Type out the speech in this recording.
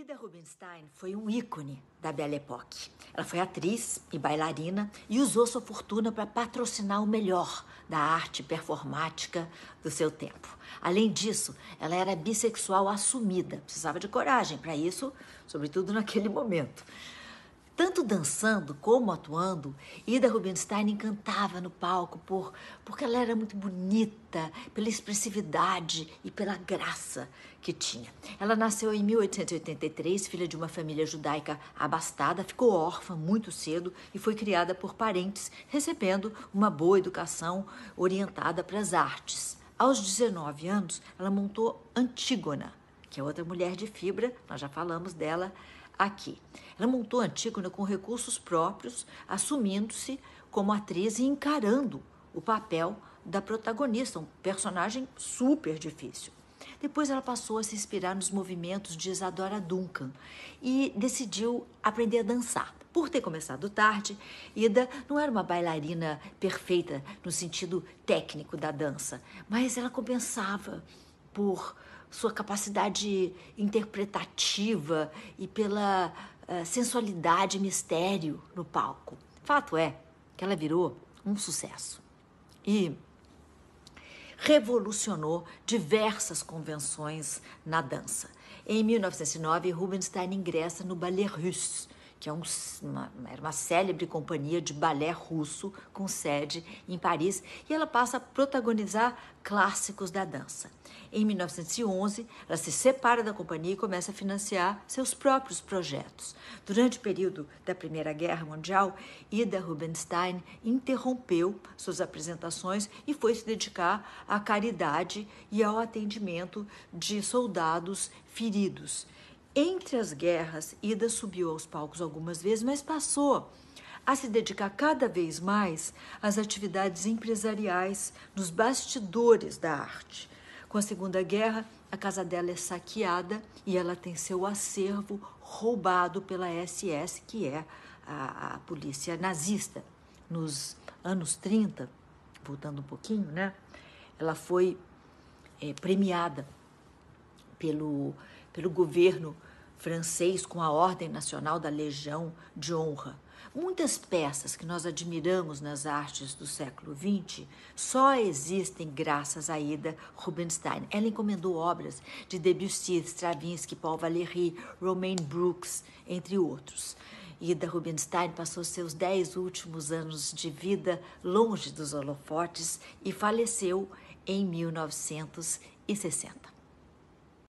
Ida Rubinstein foi um ícone da Belle Époque. Ela foi atriz e bailarina e usou sua fortuna para patrocinar o melhor da arte performática do seu tempo. Além disso, ela era bissexual assumida, precisava de coragem para isso, sobretudo naquele momento. Tanto dançando como atuando, Ida Rubinstein encantava no palco por porque ela era muito bonita, pela expressividade e pela graça que tinha. Ela nasceu em 1883, filha de uma família judaica abastada, ficou órfã muito cedo e foi criada por parentes, recebendo uma boa educação orientada para as artes. Aos 19 anos, ela montou Antígona, que é outra mulher de fibra, nós já falamos dela aqui. Ela montou Antígona com recursos próprios, assumindo-se como atriz e encarando o papel da protagonista, um personagem super difícil. Depois ela passou a se inspirar nos movimentos de Isadora Duncan e decidiu aprender a dançar. Por ter começado tarde, Ida não era uma bailarina perfeita no sentido técnico da dança, mas ela compensava por sua capacidade interpretativa e pela uh, sensualidade e mistério no palco. Fato é que ela virou um sucesso e revolucionou diversas convenções na dança. Em 1909, Rubinstein ingressa no Ballet Russe, que é um, uma, era uma célebre companhia de balé russo com sede em Paris, e ela passa a protagonizar clássicos da dança. Em 1911, ela se separa da companhia e começa a financiar seus próprios projetos. Durante o período da Primeira Guerra Mundial, Ida Rubinstein interrompeu suas apresentações e foi se dedicar à caridade e ao atendimento de soldados feridos. Entre as guerras, Ida subiu aos palcos algumas vezes, mas passou a se dedicar cada vez mais às atividades empresariais nos bastidores da arte. Com a Segunda Guerra, a casa dela é saqueada e ela tem seu acervo roubado pela SS, que é a, a polícia nazista. Nos anos 30, voltando um pouquinho, né? Ela foi é, premiada pelo pelo governo francês com a Ordem Nacional da Legião de Honra. Muitas peças que nós admiramos nas artes do século XX só existem graças a Ida Rubinstein. Ela encomendou obras de Debussy, Stravinsky, Paul Valéry, Romaine Brooks, entre outros. Ida Rubinstein passou seus dez últimos anos de vida longe dos holofotes e faleceu em 1960.